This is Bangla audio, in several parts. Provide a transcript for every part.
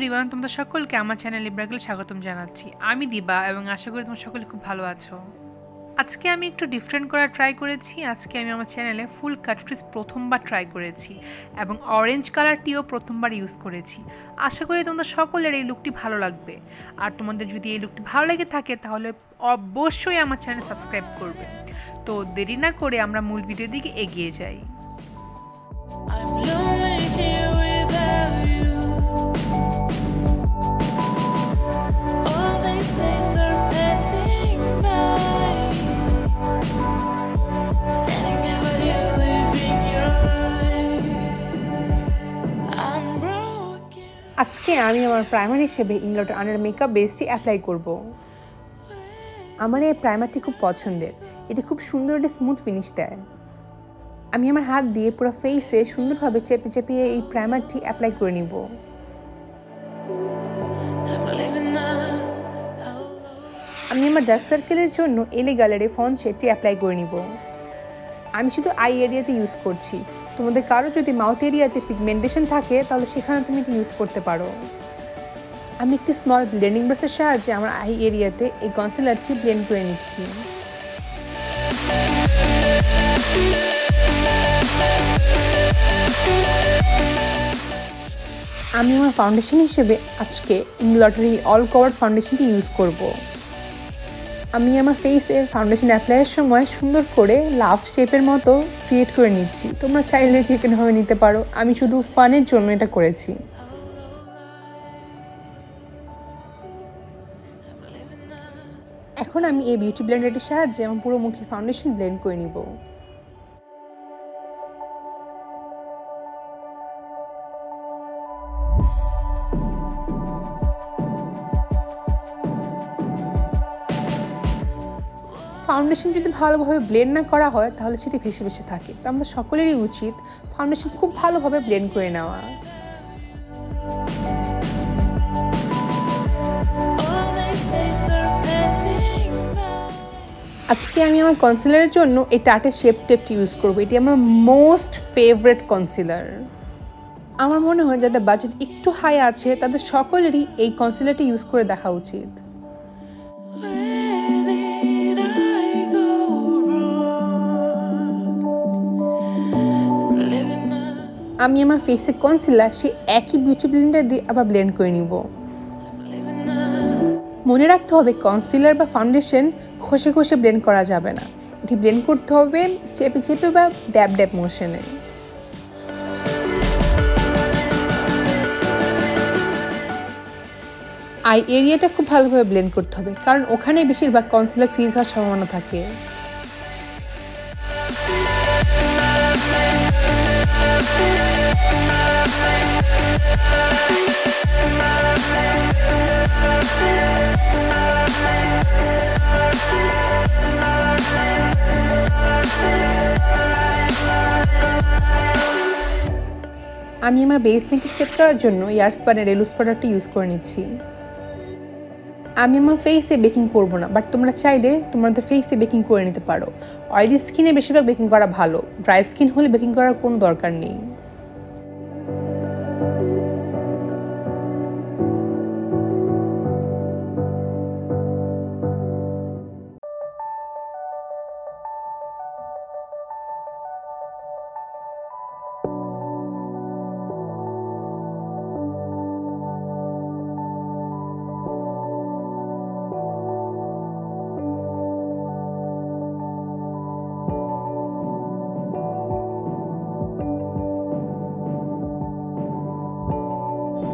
এভরিওয়ান তোমরা সকলকে আমার চ্যানেল ইব্রাগলে স্বাগতম জানাচ্ছি। আমি দিবা এবং আশা করি তোমরা সকলে খুব ভালো আছো। আজকে আমি একটু ডিফারেন্ট করার ট্রাই করেছি। আজকে আমি আমার চ্যানেলে ফুল কাটফ্রিজ প্রথমবার ট্রাই করেছি এবং অরেঞ্জ কালারটিও প্রথমবার ইউজ করেছি। আশা করি তোমাদের সকলের এই লুকটি ভালো লাগবে। আর তোমাদের যদি এই লুকটি ভালো লেগে থাকে তাহলে অবশ্যই আমার চ্যানেল সাবস্ক্রাইব করবে। তো দেরি না করে আমরা মূল ভিডিওর দিকে এগিয়ে যাই। আজকে আমি আমার প্রাইমার হিসেবে ইংল্যান্ড আন্ডার মেকআপ বেসটি অ্যাপ্লাই করব। আমার এই প্রাইমারটি খুব পছন্দের। এটি খুব সুন্দর একটা স্মুথ ফিনিশ দেয়। আমি আমার হাত দিয়ে পুরো ফেসে সুন্দরভাবে চেপে চেপিয়ে এই প্রাইমারটি অ্যাপ্লাই করে নিব. আমি আমার ডার্ক সার্কেলের জন্য এলে গ্যালারি ফন শেডটি অ্যাপ্লাই করে নিব। আমি শুধু আই এরিয়াতে ইউজ করছি। তোমাদের কারও যদি মাউথ এরিয়াতে পিগমেন্টেশন থাকে, তাহলে সেখানে তুমি এটি ইউজ করতে পারো। আমি একটি স্মল ব্লেন্ডিং ব্রাশের সাহায্যে আমার আই এরিয়াতে এই কনসিলারটি ব্লেন্ড করে নিচ্ছি। আমি আমার ফাউন্ডেশন হিসেবে আজকে ইংলটের অল কভার ফাউন্ডেশনটি ইউজ করব। আমি আমার ফেসে ফাউন্ডেশন অ্যাপ্লাইয়ের সময় সুন্দর করে লাভ শেপের মতো ক্রিয়েট করে নিচ্ছি। তোমরা চাইলে যে কোনোভাবে নিতে পারো। আমি শুধু ফানের জন্য এটা করেছি। এখন আমি এই বিউটি ব্লেন্ডারটির সাহায্যে আমার পুরো মুখে ফাউন্ডেশন ব্লেন্ড করে নিব। ফাউন্ডেশন যদি ভালোভাবে ব্লেন্ড না করা হয়, তাহলে সেটি ভেসে ভেসে থাকে। তো আমাদের সকলেরই উচিত ফাউন্ডেশন খুব ভালোভাবে ব্লেন্ড করে নেওয়া. আজকে আমি আমার কনসিলারের জন্য এই টাটের শেপ টেপটি ইউজ করব। এটি আমার মোস্ট ফেভারেট কনসিলার আমার মনে হয় যাদের বাজেট একটু হাই আছে, তাদের সকলেরই এই কনসিলারটি ইউজ করে দেখা উচিত। আমি আমার ফেসে কনসিলার সেই একই বিউটি ব্লেন্ডার দিয়ে আবার ব্লেন্ড করে নিব। মনে রাখতে হবে কনসিলার বা ফাউন্ডেশন ঘষে ঘষে ব্লেন্ড করা যাবে না। এটি ব্লেন্ড করতে হবে চেপে চেপে বা ড্যাব ড্যাব মোশনে আই এরিয়াটা খুব ভালোভাবে ব্লেন্ড করতে হবে, কারণ ওখানে বেশিরভাগ কনসিলার ক্রিজ হওয়ার সম্ভাবনা থাকে। আমি আমার বেস মেকআপ সেট করার জন্য ইয়ারস্পানের রেলুস প্রোডাক্টটি ইউজ করে নিচ্ছি। আমি আমার ফেসে বেকিং করব না বাট তোমরা চাইলে তোমাদের ফেসে বেকিং করে নিতে পারো। অয়েলি স্কিনে বেশিরভাগ বেকিং করা ভালো ড্রাই স্কিন হলে বেকিং করার কোনো দরকার নেই।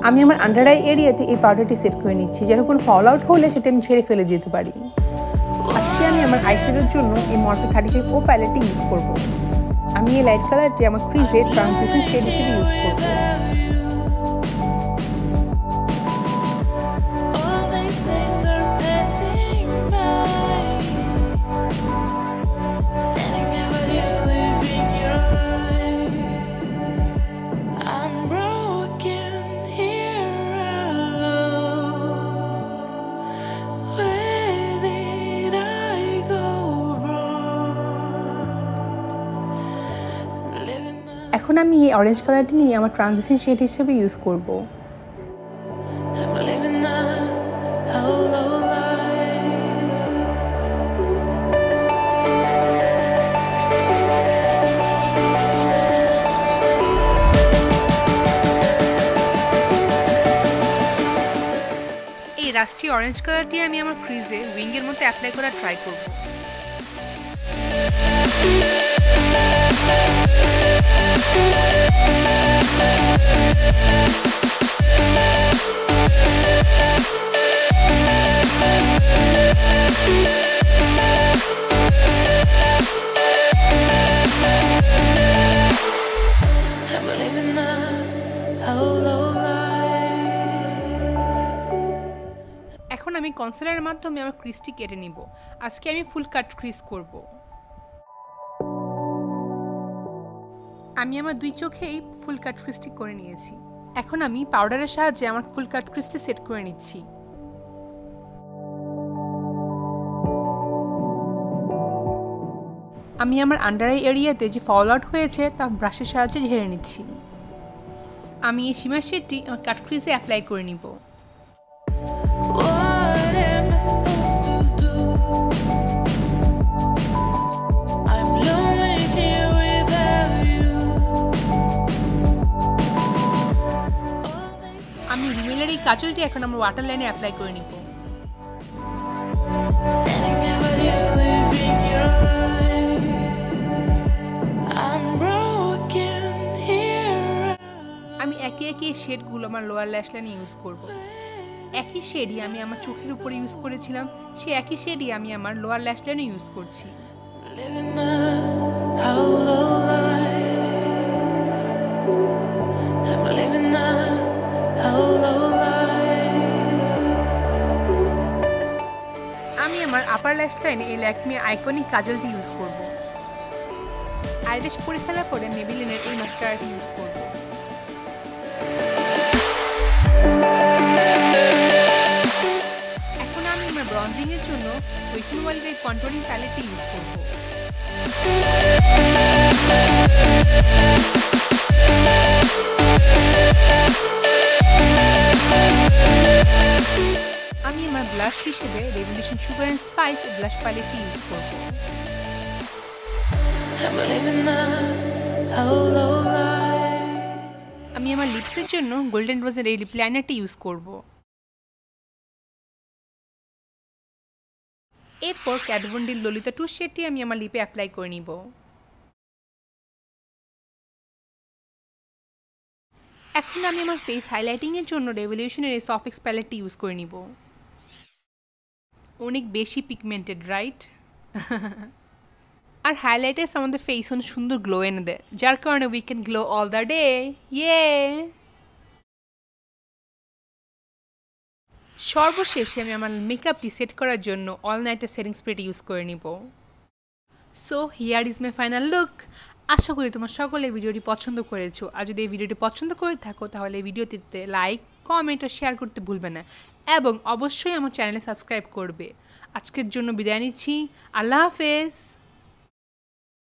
আমি আমার আন্ডার আই এরিয়াতে এই পাউডারটি সেট করে নিচ্ছি। যেন কোনো ফল আউট হলে সেটা আমি ছেড়ে ফেলে দিতে পারি। আজকে আমি আমার আইশ্যাডোর জন্য এই মর্ফে থার্টি ফাইভ ও প্যালেটটি ইউজ করব। আমি এই লাইট কালারটি আমার ক্রিজে ট্রান্সলেশন শেড হিসেবে ইউজ করব। এখন আমি এই অরেঞ্জ কালারটি নিয়ে আমার ট্রানজিশন শেড হিসেবে ইউজ করব। এই রাস্টি অরেঞ্জ কালারটি আমি আমার ক্রিজে উইংয়ের মধ্যে অ্যাপ্লাই করার ট্রাই করব। এখন আমি কনসিলারের মাধ্যমে আমার ক্রিজটি কেটে নিব। আজকে আমি ফুল কাট ক্রিজ করব। আমি আমার দুই চোখেই ফুল কাট ক্রিজটি করে নিয়েছি। এখন আমি পাউডারের সাহায্যে আমার ফুল কাট ক্রিজটি সেট করে নিচ্ছি। আমি আমার আন্ডার আই এরিয়াতে যে ফল আউট হয়েছে, তা ব্রাশের সাহায্যে ঝেড়ে নিচ্ছি। আমি এই সীমা শেডটি আমার কাট ক্রিজে অ্যাপ্লাই করে নিব। কাজলটি এখন আমার ওয়াটার লাইনে অ্যাপ্লাই করে নিব. আমি একে একে শেডগুলো আমার লোয়ার ল্যাশ লাইনে ইউজ করব। একই শেডই আমি আমার চোখের উপরে ইউজ করেছিলাম সেই একই শেডই আমি আমার লোয়ার ল্যাশ লাইনে ইউজ করছি। আপার ল্যাশ লাইনে এই ল্যাকমি আইকনিক কাজলটি ইউজ করব। আইরিশ পরে ফেলার পরে মেবিলিনের এই মাস্কারাটি ইউজ করব। এখন আমি আমার ব্রঞ্জিং এর জন্য উইকিং ওয়ালের কন্ট্রোলিং প্যালেটটি ইউজ করব। আমি আমার ব্লাশ হিসেবে Revolution sugar and spice blush প্যালেটটি use করব. আমি আমার লিপসের জন্য গোল্ডেন রোজের এই লিপ লাইনারটি ইউজ করব। এরপর ক্যাডবন্ডির ললিতা টু শেডটি আমি আমার লিপে অ্যাপ্লাই করে নিব। এখন আমি আমার ফেস হাইলাইটিংয়ের জন্য রেভলিউশনের এই সফিক্স প্যালেটটি ইউজ করে নিব। অনেক বেশি পিগমেন্টেড রাইট আর হাইলাইটার্স আমাদের ফেস অনেক সুন্দর গ্লো এনে দেয়। যার কারণে we can glow all the day ইয়ে সর্বশেষে আমি আমার মেকআপটি সেট করার জন্য অল নাইটের সেটিং স্প্রেটি ইউজ করে নিব। So here is my final look আশা করি তোমার সকলে ভিডিওটি পছন্দ করেছ। আর যদি এই ভিডিওটি পছন্দ করে থাকো, তাহলে ভিডিওটিতে লাইক কমেন্ট ও শেয়ার করতে ভুলবে না। এবং অবশ্যই আমার চ্যানেলে সাবস্ক্রাইব করবে। আজকের জন্য বিদায় নিচ্ছি। আল্লাহ হাফেজ।